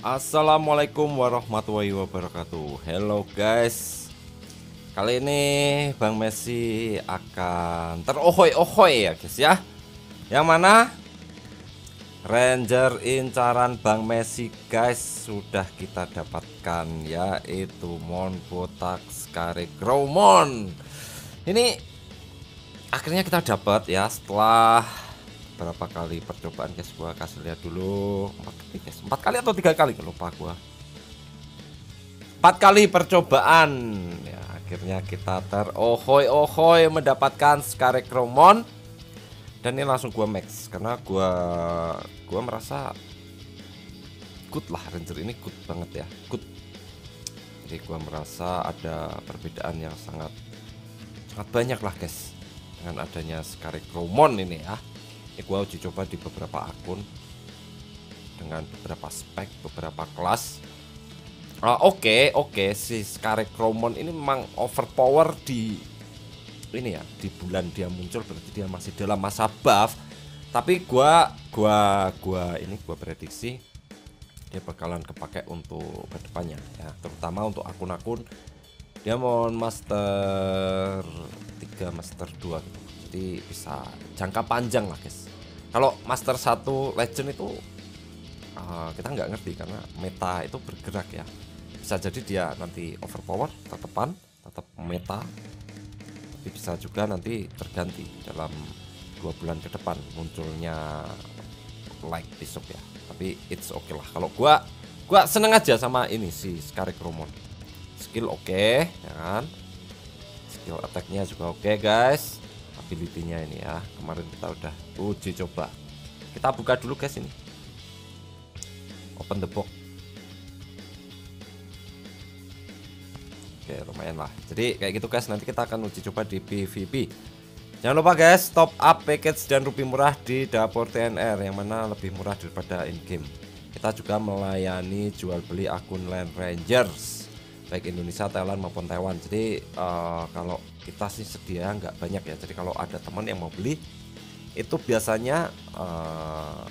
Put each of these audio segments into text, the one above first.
Assalamualaikum warahmatullahi wabarakatuh. Hello guys. Kali ini Bang Messi akan terohoi-ohoi ya guys ya. Yang mana? Ranger incaran Bang Messi guys Sudah kita dapatkan Yaitu Mon Botak Skare Ini Akhirnya kita dapat ya Setelah berapa kali percobaan guys gua kasih lihat dulu empat kali guys empat kali atau tiga kali? Lupa gua. Empat kali percobaan. Ya akhirnya kita terohoi ohoi mendapatkan Skarekromon dan ini langsung gua max karena gua gua merasa good lah ranger ini good banget ya. Good. Jadi gua merasa ada perbedaan yang sangat sangat banyak lah guys dengan adanya Skarekromon ini ya ini gue uji coba di beberapa akun. Dengan beberapa spek beberapa kelas. Uh, oke okay, oke. Okay. si Skarekromon ini memang overpower di ini ya di bulan dia muncul berarti dia masih dalam masa buff. Tapi gua gua gua ini gua prediksi dia bakalan kepake untuk ke depannya ya. Terutama untuk akun-akun. Dia mau master 3 master 2 gitu jadi bisa jangka panjang lah guys. Kalau master 1 legend itu uh, kita nggak ngerti karena meta itu bergerak ya. Bisa jadi dia nanti overpower tetepan tetap meta. Tapi bisa juga nanti terganti dalam dua bulan ke depan munculnya like besok ya. Tapi it's okay lah. Kalau gua gua seneng aja sama ini si Skarik Romon. Skill oke okay, ya kan? Skill attacknya juga oke okay, guys ability-nya ini ya. Kemarin kita udah uji coba. Kita buka dulu guys ini. Open the box. Oke lumayan lah. Jadi kayak gitu guys nanti kita akan uji coba di PVP jangan lupa guys top up package dan rupiah murah di dapur TNR yang mana lebih murah daripada in game kita juga melayani jual beli akun Land Rangers baik Indonesia, Thailand maupun Taiwan. Jadi uh, kalau kita sih sedia nggak banyak ya. Jadi kalau ada teman yang mau beli itu biasanya uh,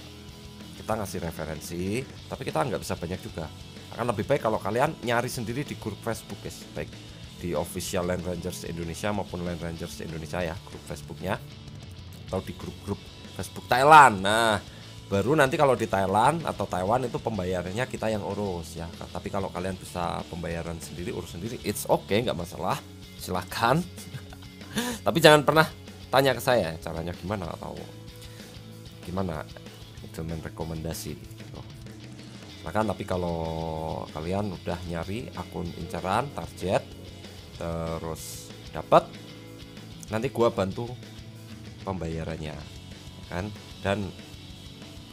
kita ngasih referensi, tapi kita nggak bisa banyak juga. Akan lebih baik kalau kalian nyari sendiri di grup Facebook guys, baik di official Land Rangers Indonesia maupun Land Rangers Indonesia ya grup Facebooknya atau di grup-grup Facebook Thailand. Nah baru nanti kalau di Thailand atau Taiwan itu pembayarannya kita yang urus ya tapi kalau kalian bisa pembayaran sendiri urus sendiri it's okay nggak masalah silahkan tapi jangan pernah tanya ke saya caranya gimana atau gimana? Itu rekomendasi gitu. silahkan tapi kalau kalian udah nyari akun incaran target terus dapat nanti gua bantu pembayarannya kan? Dan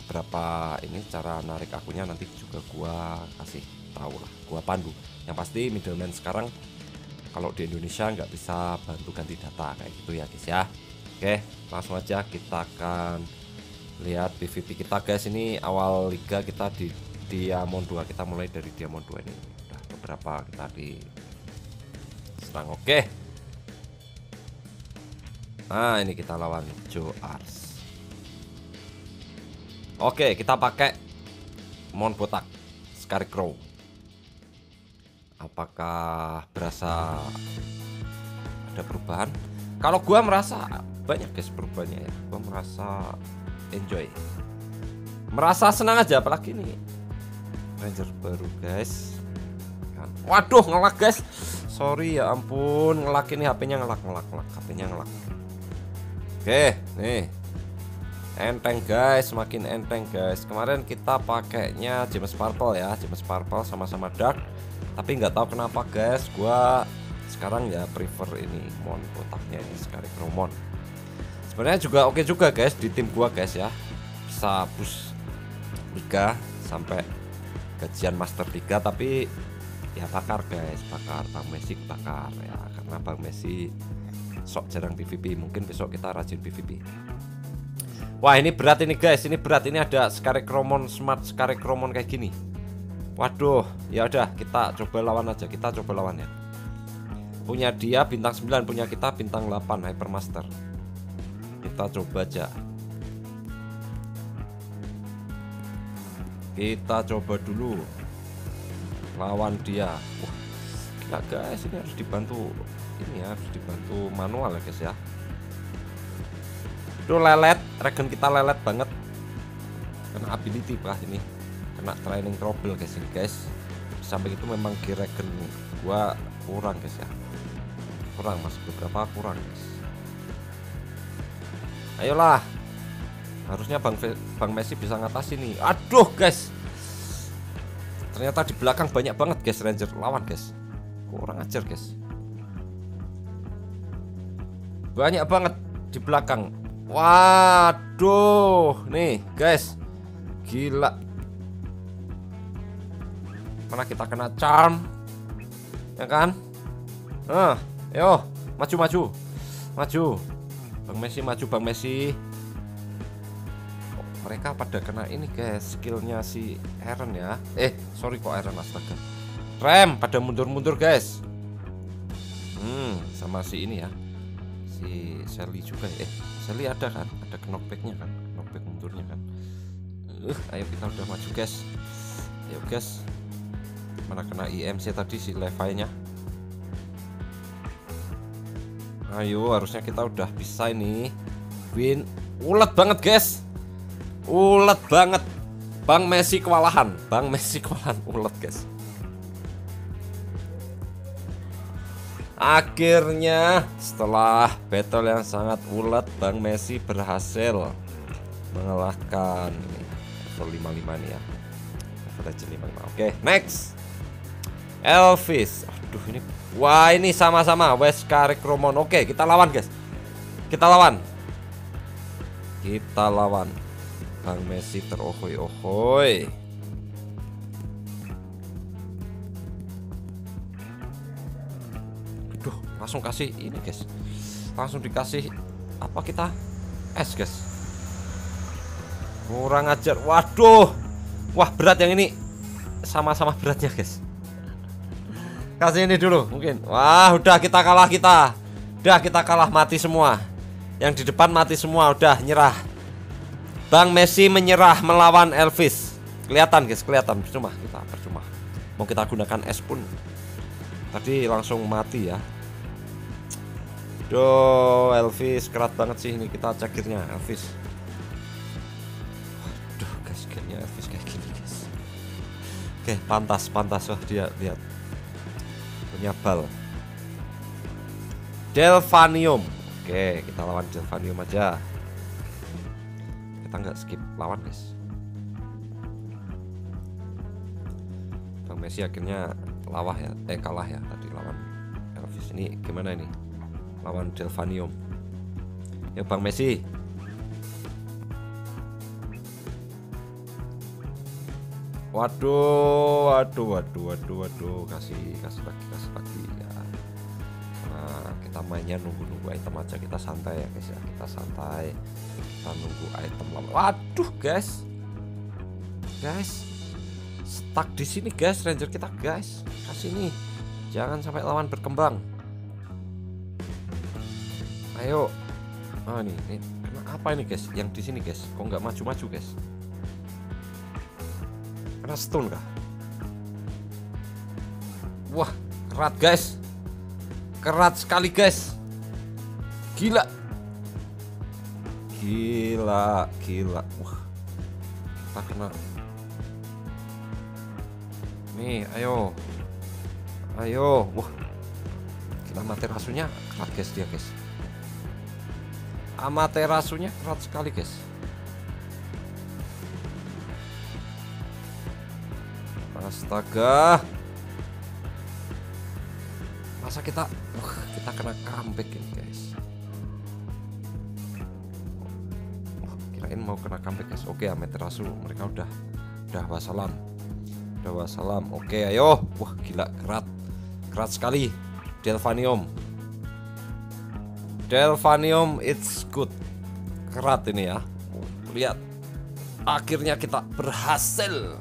berapa ini cara narik akunnya nanti juga gua kasih tahu lah gua pandu. Yang pasti middleman sekarang kalau di Indonesia nggak bisa bantu ganti data kayak gitu ya guys ya. Oke langsung aja kita akan lihat PVP kita guys. Ini awal liga kita di Diamond 2 kita mulai dari Diamond 2 ini. Udah beberapa kita di serang oke. Nah ini kita lawan Joe Ars. Oke, kita pakai Mon botak Scarecrow. Apakah berasa ada perubahan? Kalau gua merasa banyak guys perubahannya ya. Gua merasa enjoy. Merasa senang aja apalagi ini Ranger baru guys. Kan. Waduh, ngelak guys. Sorry ya ampun, ngelak ini HP-nya ngelak, ngelak, ngelak, HP-nya ngelak. Oke, nih enteng guys semakin enteng guys kemarin kita pakainya James Purple ya James Purple sama-sama dark tapi nggak tahu kenapa guys. Gua sekarang ya prefer ini mon kotaknya ini sekali kromon sebenarnya juga oke okay juga guys di tim gua guys ya. Bisa push liga sampai gajian master 3 tapi ya bakar guys. Bakar Bang Messi bakar ya. Karena Bang Messi sok jarang PVP mungkin besok kita rajin PVP Wah ini berat ini guys, ini berat. Ini ada Skarekromon Smart Skarekromon kayak gini. Waduh, ya udah kita coba lawan aja. Kita coba lawan ya. Punya dia bintang 9, punya kita bintang 8 Hypermaster. Kita coba aja. Kita coba dulu. lawan dia wah gila guys ini harus dibantu ini ya harus dibantu manual ya guys ya Duh lelet regen kita lelet banget kena ability pak ini kena training trouble guys. Ini guys sampai itu memang gear regen gua kurang guys ya. Kurang mas. Beberapa kurang guys. Ayolah. Harusnya Bang Bang Messi bisa ngatasi nih. Aduh guys. Ternyata di belakang banyak banget guys Ranger. Lawan guys. Kurang ajar guys. Banyak banget di belakang. Waduh. Nih guys. Gila mana kita kena charm? Ya kan? Ah yo maju maju. Maju. Bang Messi maju Bang Messi. Mereka pada kena ini guys skillnya si Aaron ya? Eh sorry kok Aaron astaga. Rem pada mundur-mundur guys. Hmm sama si ini ya. Si Sally juga eh Sally ada kan? Ada knockbacknya kan? Knockback mundurnya kan? Uh, ayo kita udah maju guys. Ayo guys mana kena IMC tadi si Levi nya ayo harusnya kita udah bisa ini win ulet banget guys Ulet banget. Bang Messi kewalahan. Bang Messi kewalahan ulet, guys. Akhirnya setelah battle yang sangat ulet Bang Messi berhasil mengalahkan level 55 nih ya. Level legend 55. Oke, next. Elvis. Aduh ini wah ini sama-sama West Karik Romon. Oke, kita lawan, guys. Kita lawan. Kita lawan. Bang Messi terohoi-ohoy. Aduh, langsung kasih ini, guys. Langsung dikasih apa kita? Es, guys. Kurang ajar. Waduh. Wah, berat yang ini. Sama-sama beratnya, guys. Kasih ini dulu, mungkin. Wah, udah kita kalah kita. Udah kita kalah mati semua. Yang di depan mati semua, udah nyerah. Bang Messi menyerah melawan Elvis. Kelihatan guys, kelihatan percuma kita percuma. Mau kita gunakan es pun tadi langsung mati ya. Do Elvis kerat banget sih ini kita cekirnya Elvis. Waduh guys, kayaknya Elvis kayak gini guys. Oke, pantas pantas wah dia lihat punya bal. Delvanium. Oke, kita lawan Delvanium aja. Kita nggak skip lawan guys. Bang Messi akhirnya lawah ya eh kalah ya tadi lawan Elvis. Ini gimana ini? Lawan Delvanium ya Bang Messi Waduh, waduh, waduh, waduh, waduh, kasih, kasih lagi, kasih lagi ya. Nah, kita mainnya nunggu-nunggu item aja, kita santai ya guys ya, kita santai. Kita nunggu item lama. Waduh guys. Guys stuck di sini guys. Ranger kita guys. Kasih nih. Jangan sampai lawan berkembang. Ayo. Oh nih, nih. Apa ini guys? Yang di sini guys. Kok nggak maju-maju guys karena stun kah wah kerat guys kerat sekali guys gila Gila, gila. Wah. Kita kena. Nih, ayo. Ayo. Wah. Kita rasunya kerat guys dia, guys. Amaterasunya kerat sekali, guys. Astaga. Masa kita wah, kita kena comeback ini, guys. kirain mau kena comeback guys. Oke Amaterasu mereka udah udah wassalam. Udah wassalam oke ayo. Wah gila kerat. Kerat sekali. Delvanium Delvanium it's good. Kerat ini ya. Lihat. Akhirnya kita berhasil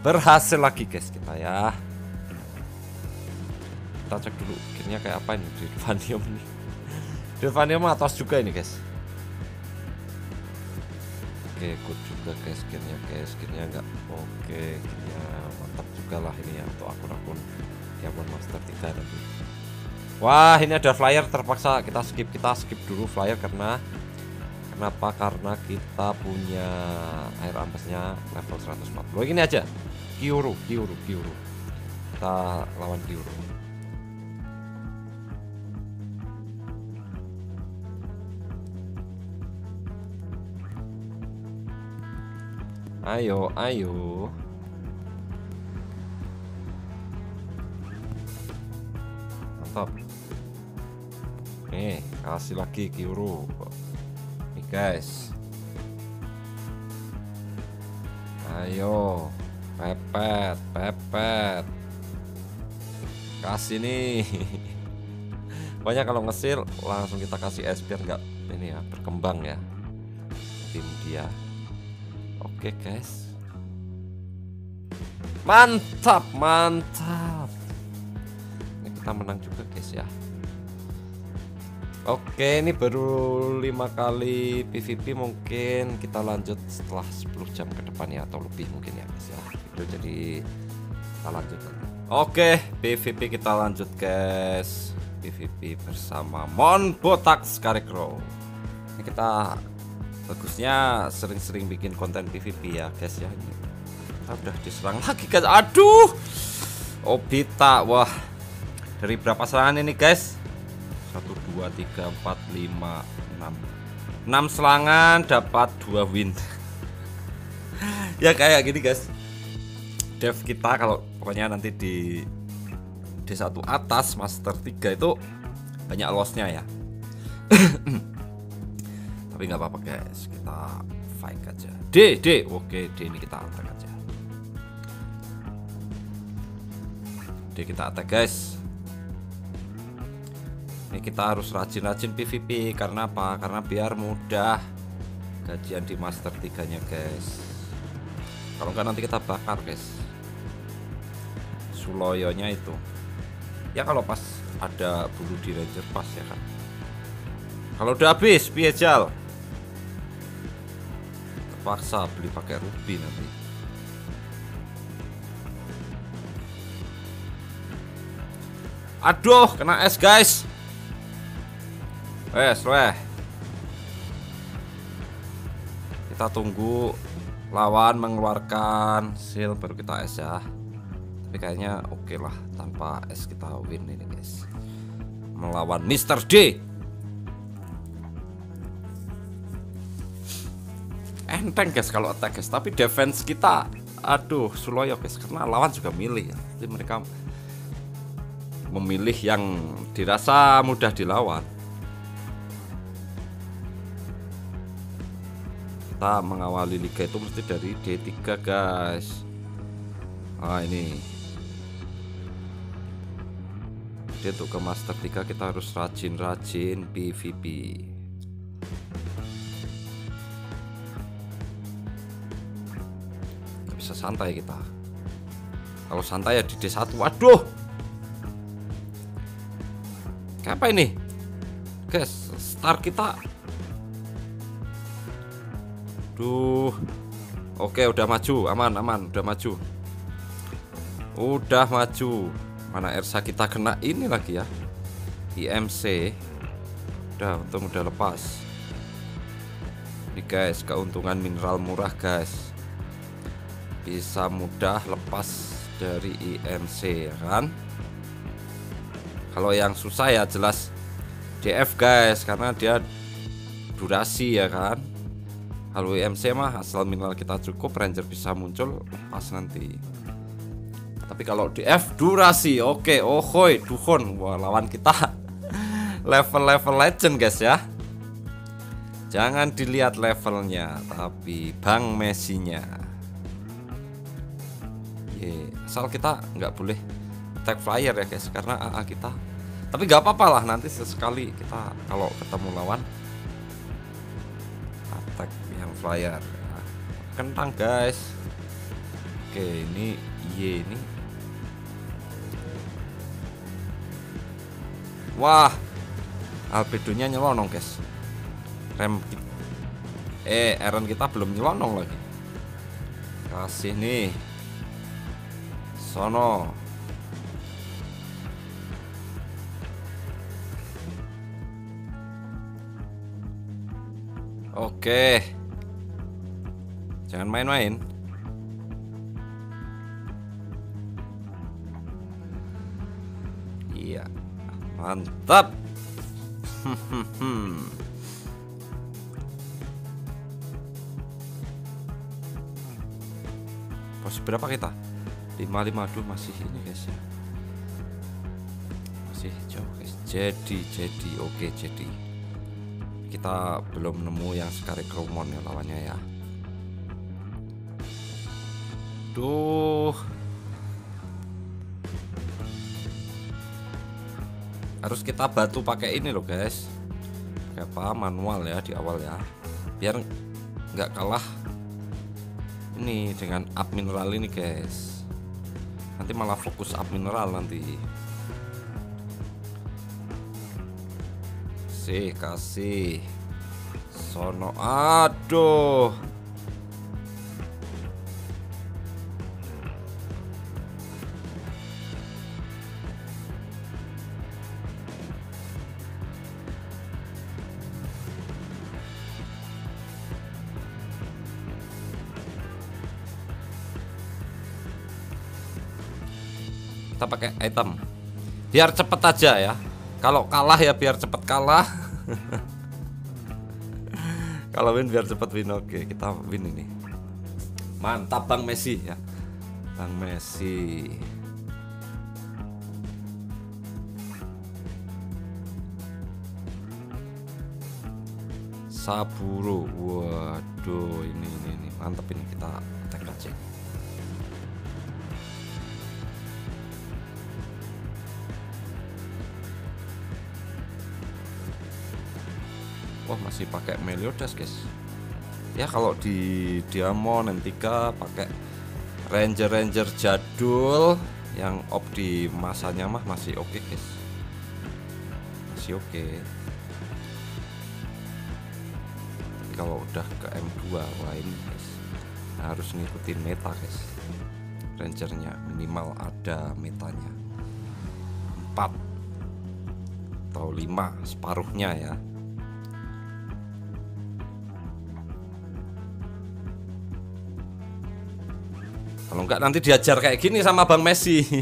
berhasil lagi guys kita ya. Kita cek dulu akhirnya kayak apa ini Delvanium ini. Delvanium atas juga ini guys. Oke good juga guys. Skinnya guys skinnya enggak oke skinnya mantap juga lah ini ya untuk akun-akun Diamond Master 3 nanti. Wah ini ada flyer terpaksa. Kita skip kita skip dulu flyer karena kenapa? Karena kita punya air ampasnya level 140 ini aja Kyuru Kyuru Kyuru kita lawan Kyuru Ayo, ayo. Mantap. Nih, kasih lagi Kyuru. Nih, guys. Ayo. Pepet, pepet. Kasih nih. Pokoknya kalau ngesil langsung kita kasih es biar nggak ini ya berkembang ya tim dia. Oke guys Mantap Mantap Ini kita menang juga guys ya Oke ini baru lima kali PVP mungkin. Kita lanjut setelah 10 jam ke depan ya atau lebih mungkin ya guys ya. Itu jadi kita lanjut. Oke PVP kita lanjut guys. PVP bersama Mon Botak Scarecrow ini kita bagusnya sering-sering bikin konten PVP ya guys ya. Ini kita udah diserang lagi guys. Aduh! Obita wah. Dari berapa serangan ini guys? 1 2 3 4 5 6 6 serangan dapat 2 win. Ya kayak gini guys. Dev kita kalau pokoknya nanti di D1 atas master 3 itu banyak lossnya ya. Tapi nggak apa-apa guys. Kita fight aja. D D. Oke D ini kita attack aja. D kita attack guys ini kita harus rajin-rajin PVP karena apa? Karena biar mudah gajian di master 3 nya guys. Kalau nggak nanti kita bakar guys. Suloyonya itu. Ya kalau pas ada bulu di ranger pas ya kan? Kalau udah habis piejal terpaksa beli pakai ruby nanti. Aduh kena es guys wes weh. Kita tunggu lawan mengeluarkan seal baru kita es ya. Tapi kayaknya oke okay lah tanpa es kita win ini guys. Melawan Mr. D. Enteng guys kalau attack guys. Tapi defense kita aduh suloyo guys karena lawan juga milih ya. Jadi mereka memilih yang dirasa mudah dilawan kita mengawali liga itu mesti dari D3 guys. Ah ini. Jadi untuk ke master 3 kita harus rajin-rajin PVP bisa santai kita. Kalau santai ya di D1 waduh! Apa ini? Guys start kita duh oke udah maju. Aman aman. Udah maju. Udah maju. Mana Ersa kita kena ini lagi ya? IMC udah untung udah lepas. Ini guys keuntungan mineral murah guys. Bisa mudah lepas dari IMC ya kan? Kalau yang susah ya jelas DF guys karena dia durasi ya kan kalau IMC mah asal minimal kita cukup ranger bisa muncul pas nanti. Tapi kalau DF durasi. Oke ohoy duhon. Wah lawan kita. Level-level legend guys ya. Jangan dilihat levelnya tapi bang Messi-nya. Ye, asal kita nggak boleh attack flyer ya guys karena AA kita. Tapi nggak apa-apa lah nanti sesekali kita kalau ketemu lawan flyer. Ya. kentang guys. Oke ini Y ini. Wah albedonya nyelonong guys. Rem Eh Eren kita belum nyelonong lagi. Kasih nih. Sono. Oke Jangan main-main. Iya. Mantap. Pos berapa kita? 55 aduh masih ini guys ya. Masih jauh guys. Jadi jadi oke jadi Kita belum nemu yang sekali Cromon ya lawannya ya Duh harus kita batu pakai ini loh guys. Pakai apa? Manual ya di awal ya. Biar nggak kalah ini dengan up mineral ini guys. Nanti malah fokus up mineral nanti. Sih kasih. Sono. Aduh pakai item. Biar cepet aja ya. Kalau kalah ya biar cepet kalah. Kalau win biar cepet win. Oke kita win ini. Mantap Bang Messi. Ya. Bang Messi. Saburo. Waduh ini ini ini. Mantap ini. Kita attack aja masih pakai Meliodas guys. Ya kalau di Diamond M3 pakai Ranger Ranger jadul yang op di masanya mah masih oke okay, guys. Masih oke. Okay. kalau udah ke M2 wah ini guys harus ngikutin meta guys. Rangernya minimal ada metanya. 4 atau 5 separuhnya ya Kalau enggak nanti diajar kayak gini sama Bang Messi.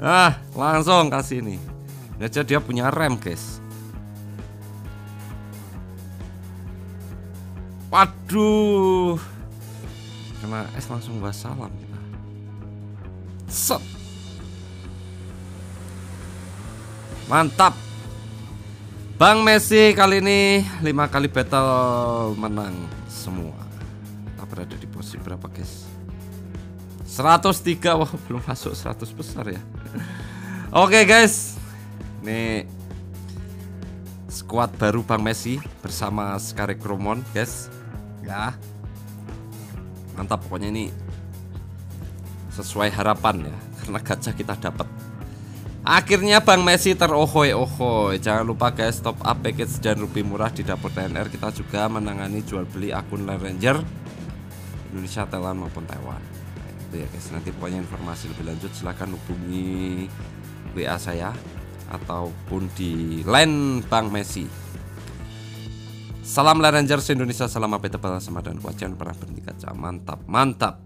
ah, langsung kasih ini. Aja dia punya rem, guys. Waduh. Kena es langsung salam kita. Set. Mantap. Bang Messi kali ini 5 kali battle menang semua berada di posisi berapa guys? 103 wah belum masuk 100 besar ya. Oke okay, guys. Ini squad baru Bang Messi bersama Skarek Kromon guys. Ya. Mantap pokoknya ini sesuai harapan ya karena gajah kita dapat. Akhirnya Bang Messi terohoi ohoy Jangan lupa guys top up package dan rupiah murah di dapur TNR Kita juga menangani jual beli akun Land Ranger Indonesia, Thailand maupun Taiwan. Nah, itu ya guys. Nanti pokoknya informasi lebih lanjut silahkan hubungi WA saya ataupun di line Bang Messi. Salam Rangers Indonesia, salam apa tebal sama dan kuat jangan pernah berhenti kaca. Mantap, mantap.